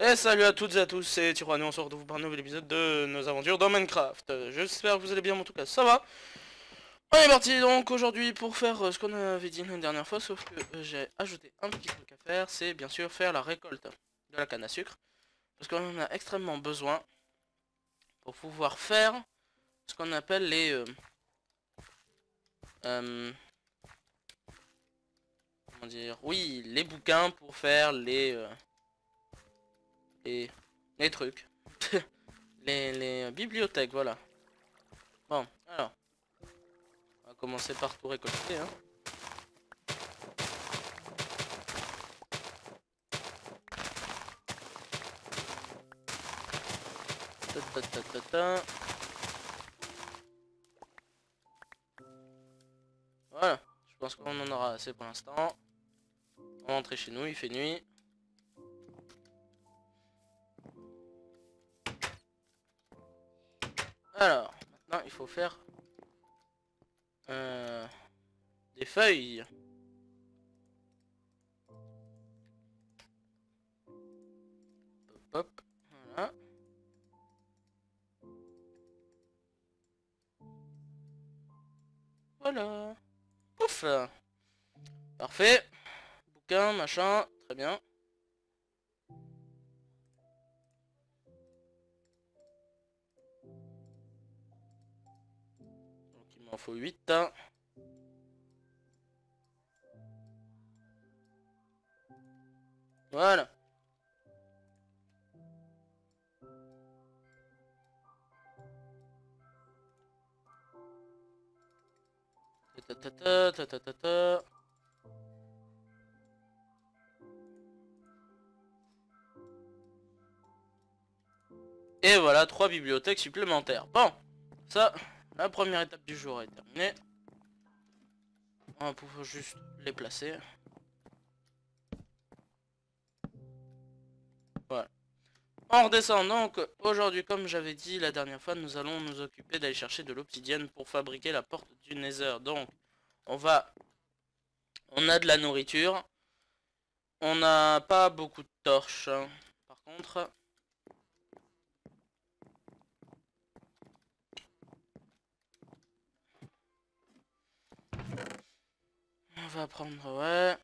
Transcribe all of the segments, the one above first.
Et salut à toutes et à tous, c'est Tyranny, on se retrouve pour un nouvel épisode de nos aventures dans Minecraft. J'espère que vous allez bien, en tout cas ça va. On est parti donc aujourd'hui pour faire euh, ce qu'on avait dit la dernière fois, sauf que euh, j'ai ajouté un petit truc à faire, c'est bien sûr faire la récolte de la canne à sucre. Parce qu'on en a extrêmement besoin pour pouvoir faire ce qu'on appelle les... euh, comment dire Oui, les bouquins pour faire les... les, trucs. les, bibliothèques, voilà. Bon, alors. On va commencer par tout récolter. Hein. Voilà, je pense qu'on en aura assez pour l'instant. On va rentrer chez nous, il fait nuit. Alors, maintenant il faut faire euh, des feuilles. Hop, hop, voilà. Voilà. Ouf. Parfait. Bouquin, machin, très bien. M'en faut 8. Voilà. Ta ta ta ta ta ta ta. Et voilà, trois bibliothèques supplémentaires. Bon, ça, la première étape du jour est terminée. On va pouvoir juste les placer. Voilà. On redescend donc. Aujourd'hui, comme j'avais dit la dernière fois, nous allons nous occuper d'aller chercher de l'obsidienne pour fabriquer la porte du Nether. Donc, on va... On a de la nourriture. On n'a pas beaucoup de torches. hein. Par contre... On va prendre, ouais.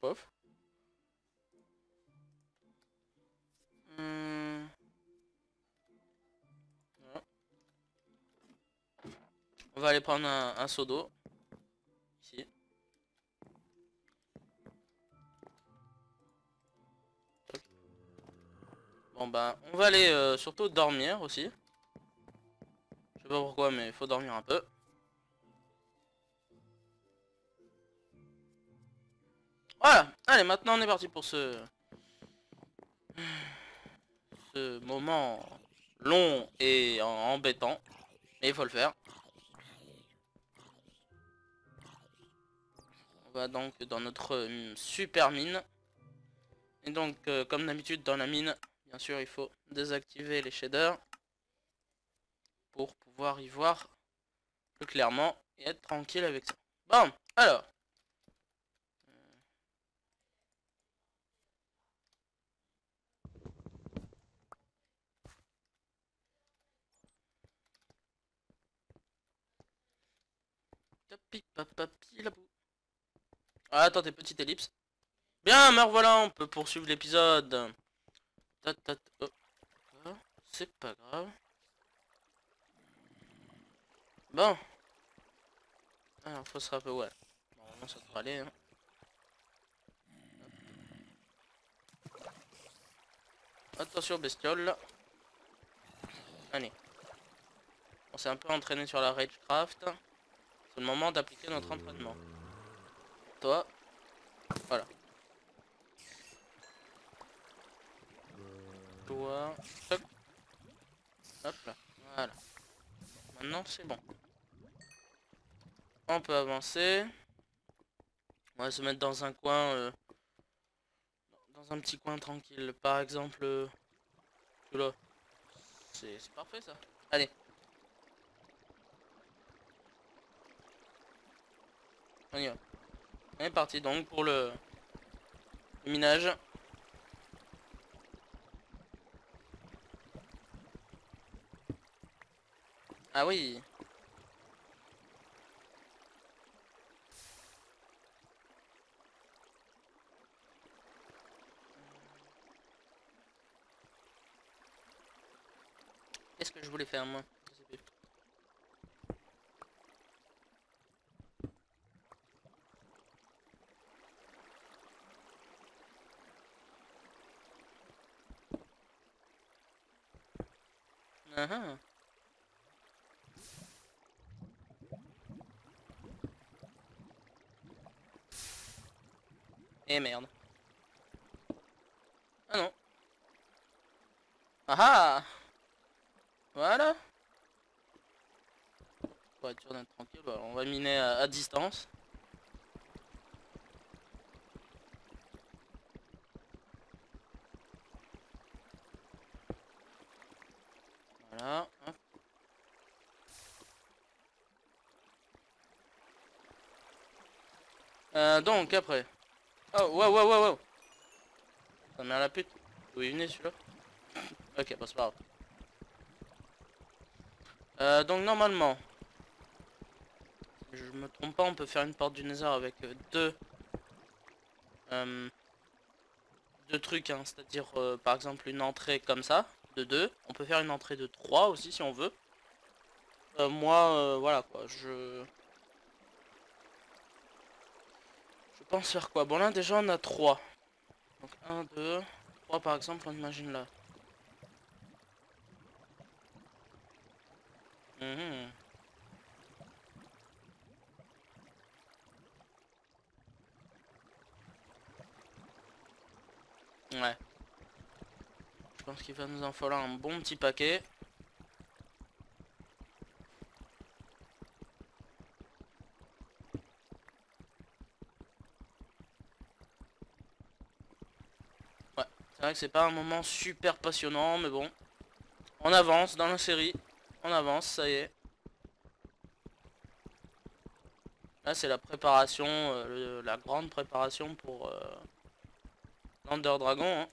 Pof. Voilà. On va aller prendre un, un seau d'eau. Ici. Bon bah, on va aller euh, surtout dormir aussi. Je sais pas pourquoi, mais il faut dormir un peu. Voilà, allez, maintenant on est parti pour ce... Moment long et embêtant. Mais il faut le faire. On va donc dans notre super mine. Et donc, euh, comme d'habitude dans la mine, bien sûr, il faut désactiver les shaders pour pouvoir y voir plus clairement et être tranquille avec ça. Bon, alors. Ah, attendez, petite ellipse. Bien, me revoilà, on peut poursuivre l'épisode. Oh. Ah, C'est pas grave. Bon. Alors, faut se rappeler, ouais. Normalement, ça devrait aller. Hein. Attention, bestiole. Allez. On s'est un peu entraîné sur la Ragecraft. C'est le moment d'appliquer notre entraînement. Toi. Voilà. Toi. Hop là. Voilà. Maintenant c'est bon. On peut avancer. On va se mettre dans un coin. euh, dans un petit coin tranquille. Par exemple. euh. C'est parfait ça. Allez. On y va. On est parti donc pour le minage. Ah oui. Qu'est-ce que je voulais faire moi Je sais plus. Ah ah. Eh merde. Ah non. Ah ah Voilà. Pour être sûr d'être tranquille, voilà, on va miner à, à distance. Voilà. hop. Euh, donc après. Oh, wow, wow, wow, wow. Ça me met à la pute. D'où il venait celui-là Ok, bah c'est pas grave. Euh, donc normalement, je me trompe pas, on peut faire une porte du Nether avec euh, deux, euh, deux trucs, hein, c'est-à-dire euh, par exemple une entrée comme ça, de deux. On peut faire une entrée de 3 aussi si on veut. Moi, voilà quoi, je... Je pense faire quoi Bon là déjà on a 3. Donc 1, 2, 3 par exemple, on imagine là. Mhm. Ouais. Je pense qu'il va nous en falloir un bon petit paquet. Ouais, c'est vrai que c'est pas un moment super passionnant, mais bon. On avance dans la série. On avance, ça y est. Là, c'est la préparation, euh, la grande préparation pour euh, Dragon. hein.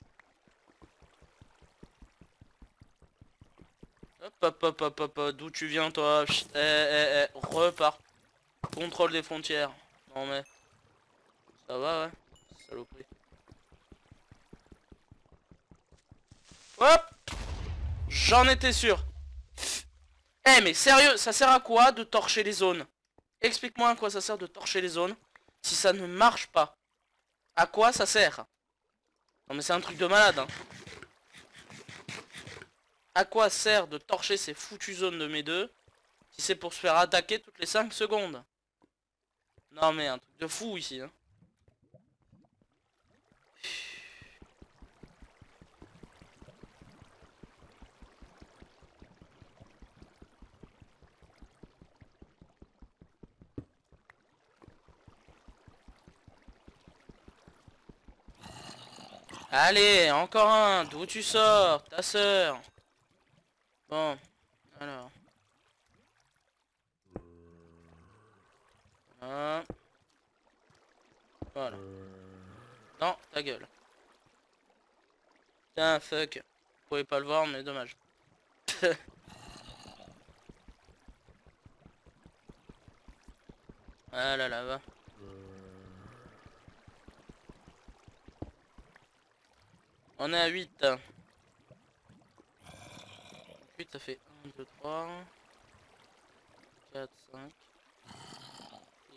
Hop, hop, hop, hop, hop, hop, d'où tu viens, toi? Chut, Eh, eh, eh, repars. Contrôle des frontières. Non, mais... Ça va, ouais J'en étais sûr. Eh mais sérieux, ça sert à quoi de torcher les zones? Explique-moi à quoi ça sert de torcher les zones si ça ne marche pas. À quoi ça sert? Non mais c'est un truc de malade. Hein. À quoi sert de torcher ces foutues zones de mes deux si c'est pour se faire attaquer toutes les 5 secondes? Non mais un truc de fou ici. Hein. Allez, encore un. D'où tu sors Ta sœur. Bon, alors. Voilà. Voilà. Non, ta gueule. Tiens, fuck. Vous pouvez pas le voir, mais dommage. ah là là, va. 'On est à 8. 8 ça fait 1, 2, 3, 4, 5,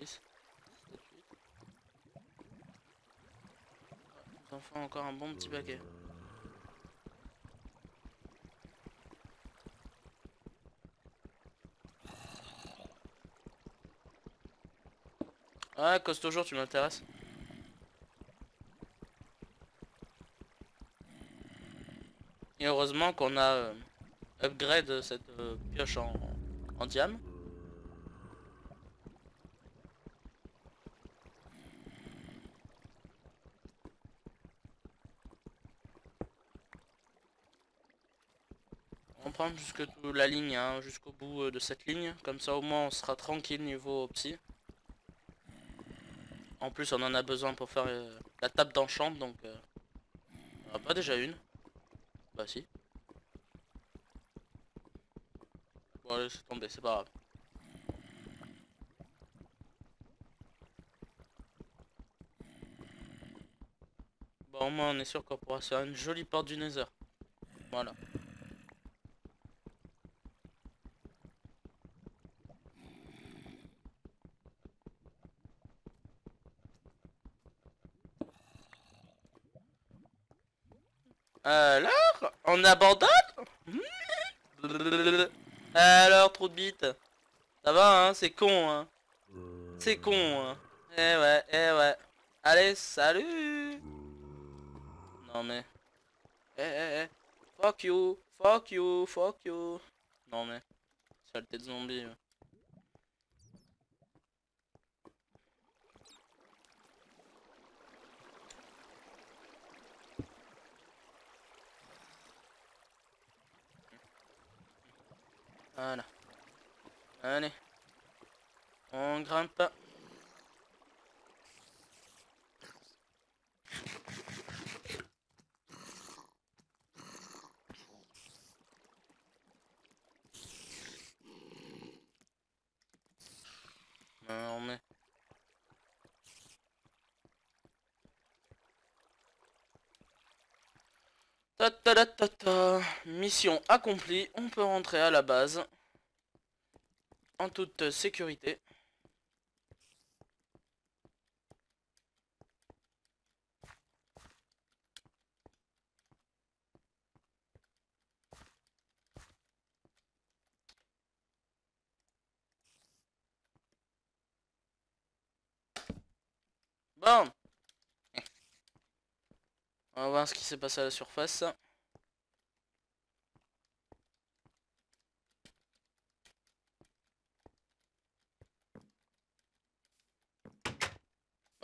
6, 7, 8. Nous en faut encore un bon petit paquet. Ouais, cause toujours tu m'intéresses. Heureusement qu'on a euh, upgrade cette euh, pioche en, diam. On prend jusque la ligne, hein, jusqu'au bout euh, de cette ligne. Comme ça au moins on sera tranquille niveau psy. En plus, on en a besoin pour faire la table d'enchant, donc... On a pas déjà une Bah si. Bon, allez, c'est tombé, c'est pas grave. Bon, au moins, on est sûr qu'on pourra faire une jolie porte du Nether. Voilà. Alors On abandonne Alors, trop de bites. Ça va, hein C'est con, hein C'est con, hein Eh ouais, eh ouais. Allez, salut Non mais... Eh, eh, eh. Fuck you, fuck you, fuck you. Non mais... Saleté de zombie. ouais. Voilà. Allez. On grimpe. Non mais... Ta ta ta ta ta. Mission accomplie, on peut rentrer à la base. En toute sécurité. Bon. On va voir ce qui s'est passé à la surface.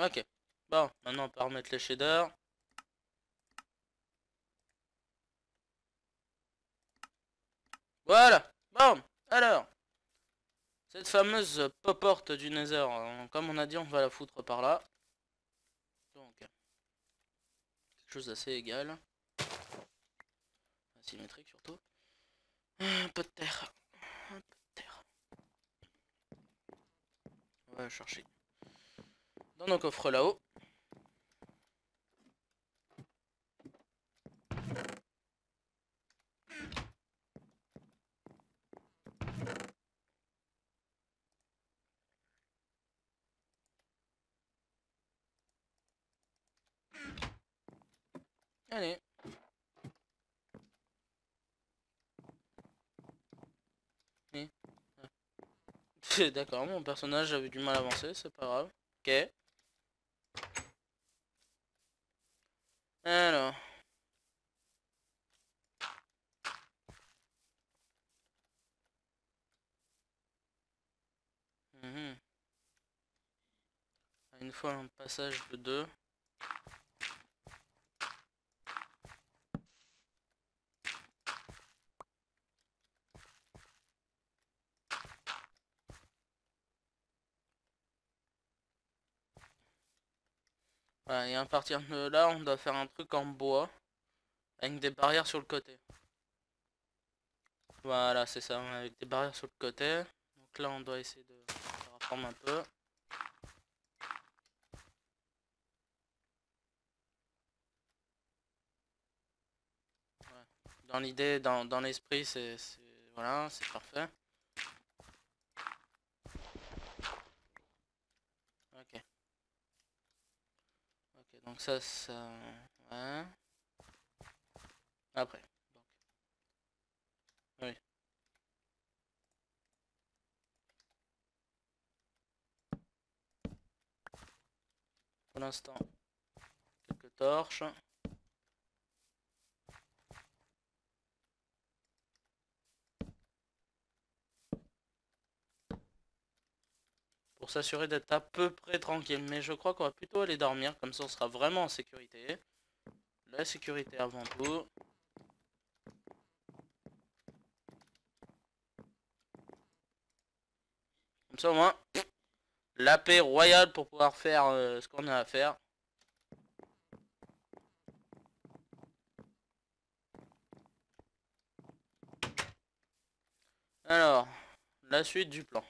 Ok. Bon, maintenant on peut remettre les shaders. Voilà. Bon, alors. Cette fameuse porte du Nether, hein, comme on a dit, on va la foutre par là. Donc, quelque chose d'assez égal. Asymétrique surtout. Un peu de terre. Un peu de terre. On va chercher dans nos coffres là-haut. Allez. D'accord, mon personnage avait du mal à avancer, c'est pas grave. Ok. Alors. Mhm. Une fois un passage de 2. Et à partir de là, on doit faire un truc en bois. Avec des barrières sur le côté. Voilà, c'est ça, avec des barrières sur le côté. Donc là, on doit essayer de reformer un peu. Dans l'idée, dans, l'esprit, c'est- Voilà, c'est parfait. Ok. Ok, donc ça, ça... Ouais. Après. Donc. Oui. Pour l'instant, quelques torches. Pour s'assurer d'être à peu près tranquille. Mais je crois qu'on va plutôt aller dormir, comme ça on sera vraiment en sécurité. La sécurité avant tout. Comme ça au moins, la paix royale pour pouvoir faire euh, ce qu'on a à faire. Alors, la suite du plan.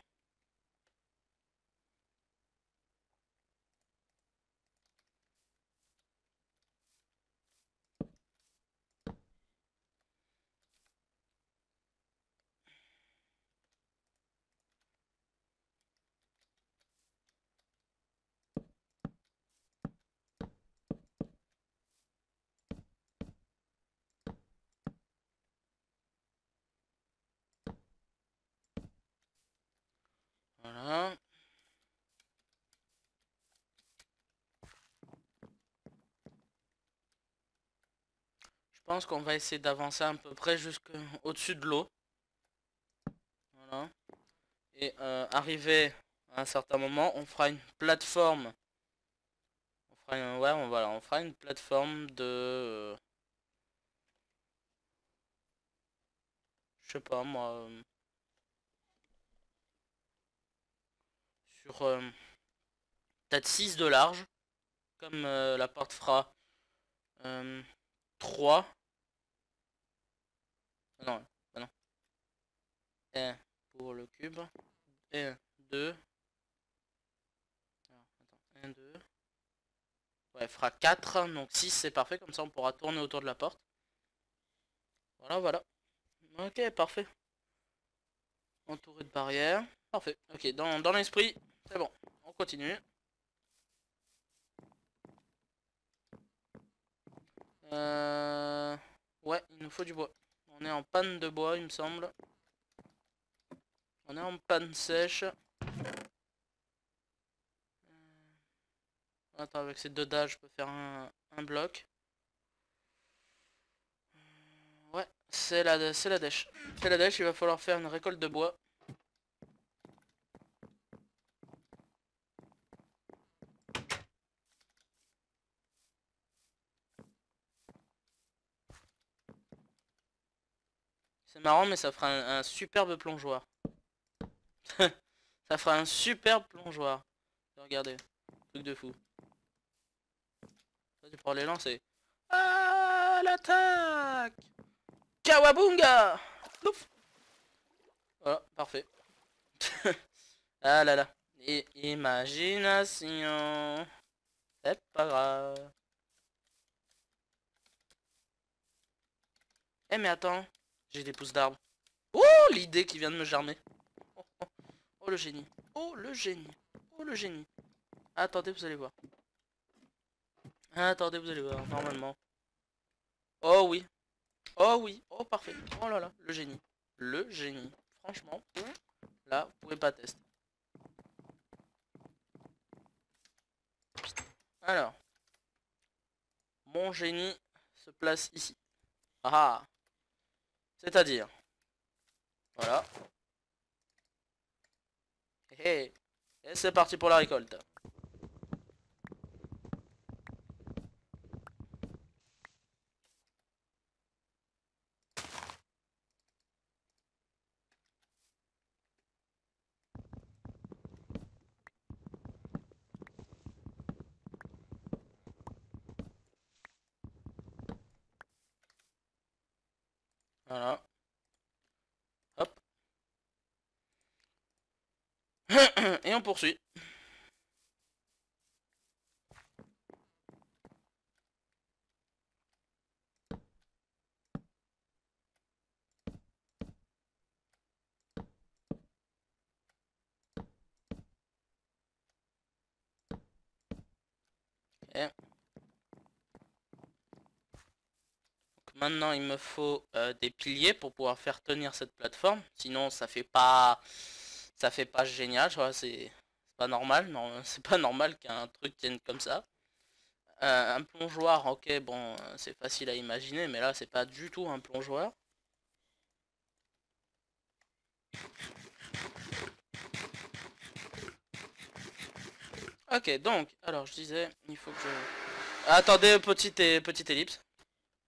Voilà. Je pense qu'on va essayer d'avancer à peu près jusqu'au-dessus de l'eau. Et euh, arriver à un certain moment, on fera une plateforme. On fera une, ouais, on, voilà, on fera une plateforme de... Euh, je sais pas moi... Euh, sur peut-être 6 de large. Comme la porte fera 3. Euh, non, non. 1 pour le cube. 1, 2. 1, 2. Ouais, fera 4. Donc 6 c'est parfait. Comme ça on pourra tourner autour de la porte. Voilà, voilà. Ok, parfait. Entouré de barrières. Parfait. Ok, dans, dans l'esprit, c'est bon, on continue. Euh... Ouais, il nous faut du bois. On est en panne de bois, il me semble. On est en panne sèche. Euh, attends, avec ces deux dalles, je peux faire un, bloc. Euh, ouais, c'est la, la dèche. C'est la dèche, il va falloir faire une récolte de bois. Marrant, mais ça fera un, superbe plongeoir. ça fera un superbe plongeoir. Regardez, truc de fou. Ça, tu pourras les lancer. Ah, l'attaque Kawabunga Ouf Voilà, parfait. ah là là. Et imagination. C'est pas grave. Eh mais attends. J'ai des pousses d'arbres. Oh, l'idée qui vient de me germer. Oh, oh, oh, le génie. Oh, le génie. Oh, le génie. Attendez, vous allez voir. Attendez, vous allez voir, normalement. Oh oui. Oh oui. Oh, parfait. Oh là là, le génie. Le génie. Franchement, là, vous pouvez pas tester. Alors. Mon génie se place ici. Ah c'est-à-dire. Voilà. Et, c'est parti pour la récolte. Voilà. Hop. Et on poursuit. Maintenant, il me faut euh, des piliers pour pouvoir faire tenir cette plateforme. Sinon, ça fait pas, ça fait pas génial. C'est pas normal. Non, c'est pas normal qu'un truc tienne comme ça. Euh, un plongeoir, ok, bon, euh, c'est facile à imaginer, mais là, c'est pas du tout un plongeoir. Ok, donc, alors je disais, il faut que je... Attendez, petite, petite ellipse.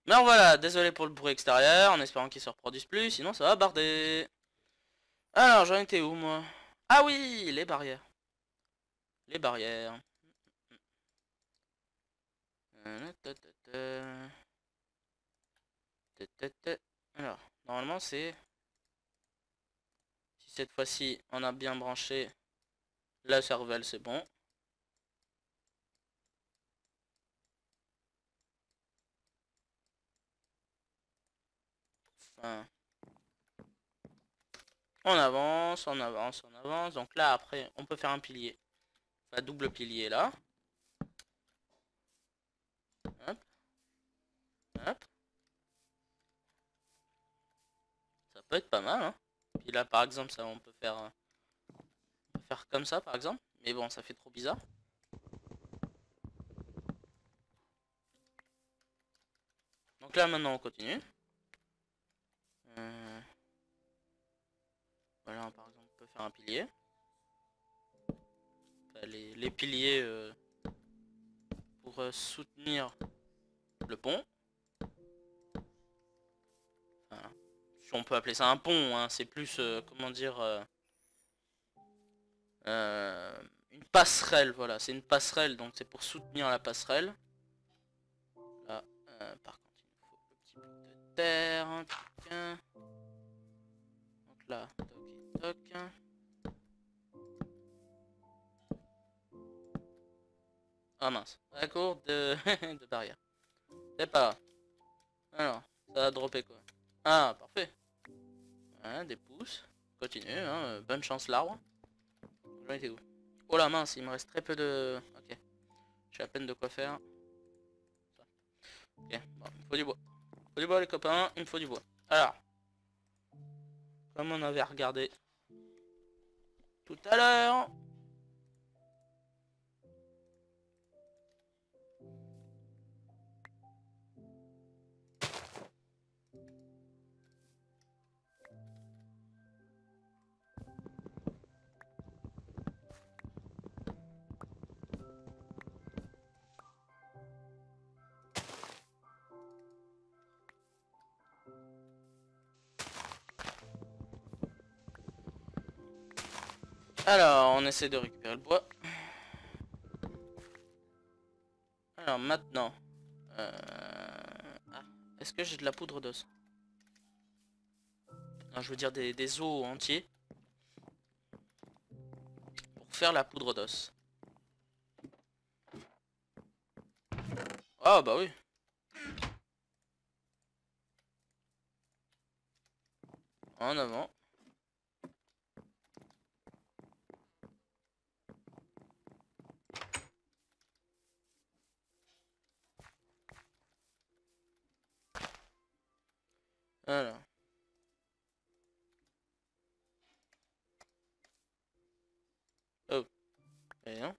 Mais voilà, désolé pour le bruit extérieur, en espérant qu'il se reproduise plus, sinon ça va barder. Alors, j'en étais où, moi? Ah oui, les barrières. les barrières. Alors, normalement c'est... Si cette fois-ci on a bien branché la cervelle, c'est bon. On avance, on avance, on avance. Donc là, après, on peut faire un pilier. Enfin, double pilier là. Ça peut être pas mal. Hein. Puis là, par exemple, ça, on peut faire, euh, on peut faire comme ça, par exemple. Mais bon, ça fait trop bizarre. Donc là, maintenant, on continue. Euh, Voilà, par exemple, on peut faire un pilier. Enfin, les, piliers euh, pour euh, soutenir le pont. On peut appeler ça un pont, hein, c'est plus, euh, comment dire, une passerelle, voilà, c'est une passerelle, donc c'est pour soutenir la passerelle. Là, par contre, il faut le petit de terre. Donc là, Ah mince, d'accord de, de barrière. C'est pas. Alors, ça a droppé quoi Ah, parfait. Des pouces. Continue, hein, euh, bonne chance l'arbre. Oh la mince, il me reste très peu de... Ok. J'ai à peine de quoi faire. Ok, bon, il me faut du bois. Il me faut du bois les copains, il me faut du bois. Alors. Comme on avait regardé tout à l'heure. Alors, on essaie de récupérer le bois. Alors maintenant, euh, ah, est-ce que j'ai de la poudre d'os? Non, je veux dire des, des os entiers pour faire la poudre d'os. Ah bah oui. En avant. Alors. Oh. Rien.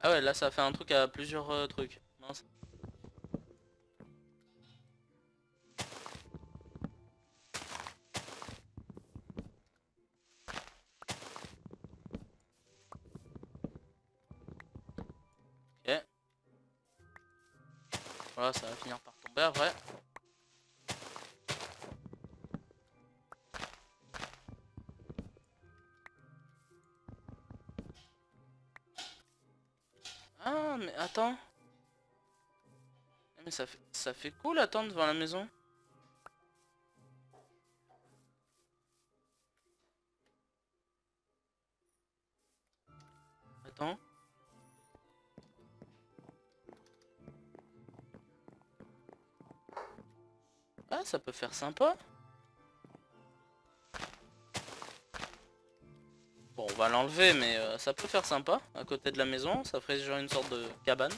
Ah ouais, là ça fait un truc à plusieurs euh, trucs. Fait, cool attendre devant la maison. Attends. Ah, ça peut faire sympa. Bon, on va l'enlever, mais euh, ça peut faire sympa. À côté de la maison, ça ferait genre une sorte de cabane.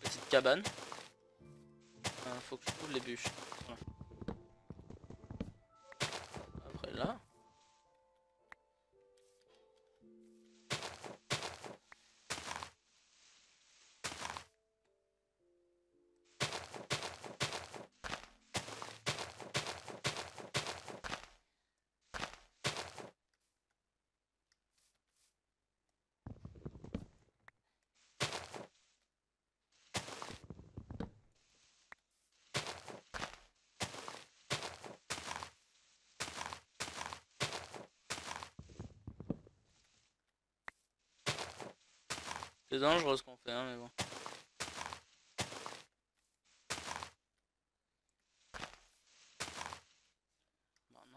Petite cabane. Faut que je trouve les bûches. Dangereux ce qu'on fait, hein, mais bon.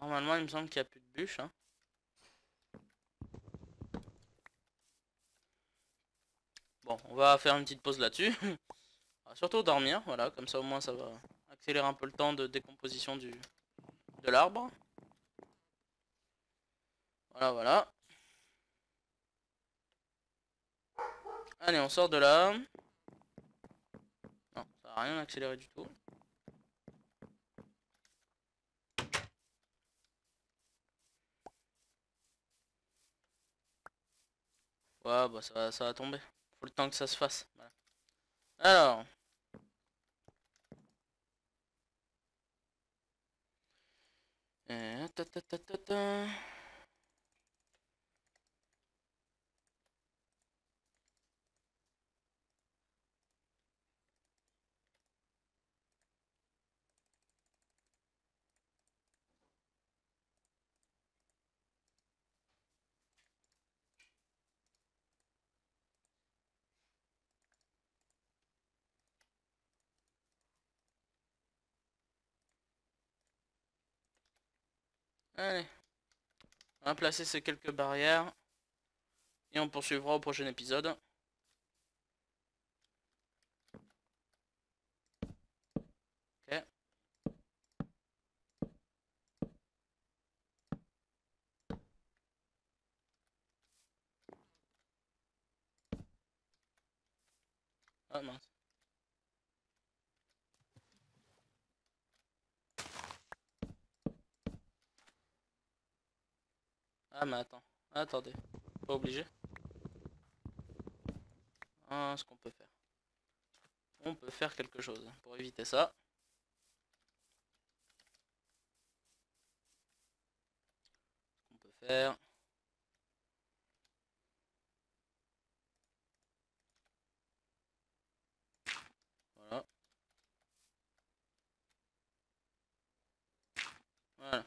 normalement, il me semble qu'il n'y a plus de bûches. Hein. Bon, on va faire une petite pause là-dessus. surtout dormir, voilà, comme ça au moins ça va accélérer un peu le temps de décomposition du de l'arbre. Voilà, voilà. Allez, on sort de là. Non, ça va rien accéléré du tout. Ouais, bah ça ça va tomber. Faut le temps que ça se fasse. Alors. ta, Allez. On va placer ces quelques barrières. Et on poursuivra au prochain épisode. Ok. Ah mince. Ah mais attends, attendez, pas obligé. Ah, ce qu'on peut faire. On peut faire quelque chose pour éviter ça. Ce qu'on peut faire. Voilà. Voilà.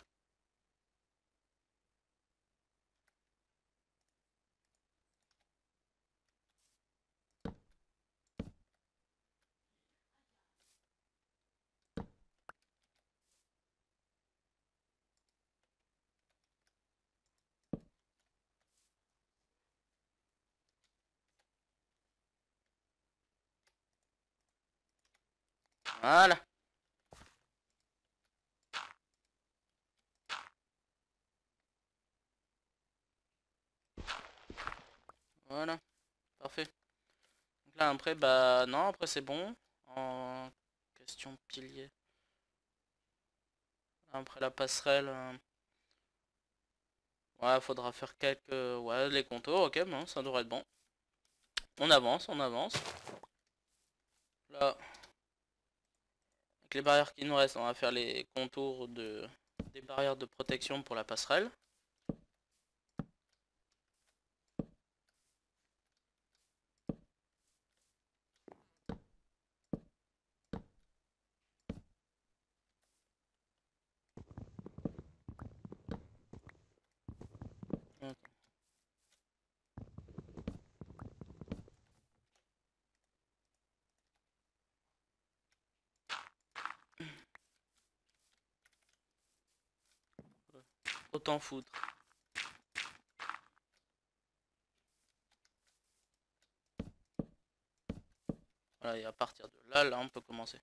Voilà. Voilà. Parfait. Donc là après bah non après c'est bon. En question pilier. Après la passerelle. Euh, ouais faudra faire quelques. Ouais les contours, ok bon ça devrait être bon. On avance, on avance. Là les barrières qui nous restent, on va faire les contours de, des barrières de protection pour la passerelle. Autant foutre. Voilà, et à partir de là, là, on peut commencer.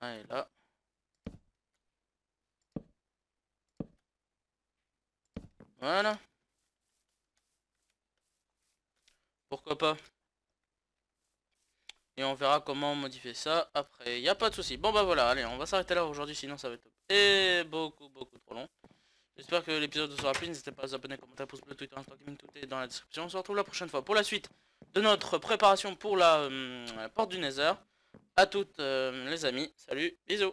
Allez, là. Voilà. Pourquoi pas. Et on verra comment modifier ça après. Il n'y a pas de souci. Bon bah voilà, allez, on va s'arrêter là aujourd'hui, sinon ça va être et beaucoup, beaucoup trop long. J'espère que l'épisode vous aura plu. N'hésitez pas à vous abonner, commenter, pouce bleu, Twitter, Instagram, tout est dans la description. On se retrouve la prochaine fois pour la suite de notre préparation pour la, euh, porte du Nether. A toutes euh, les amis. Salut, bisous.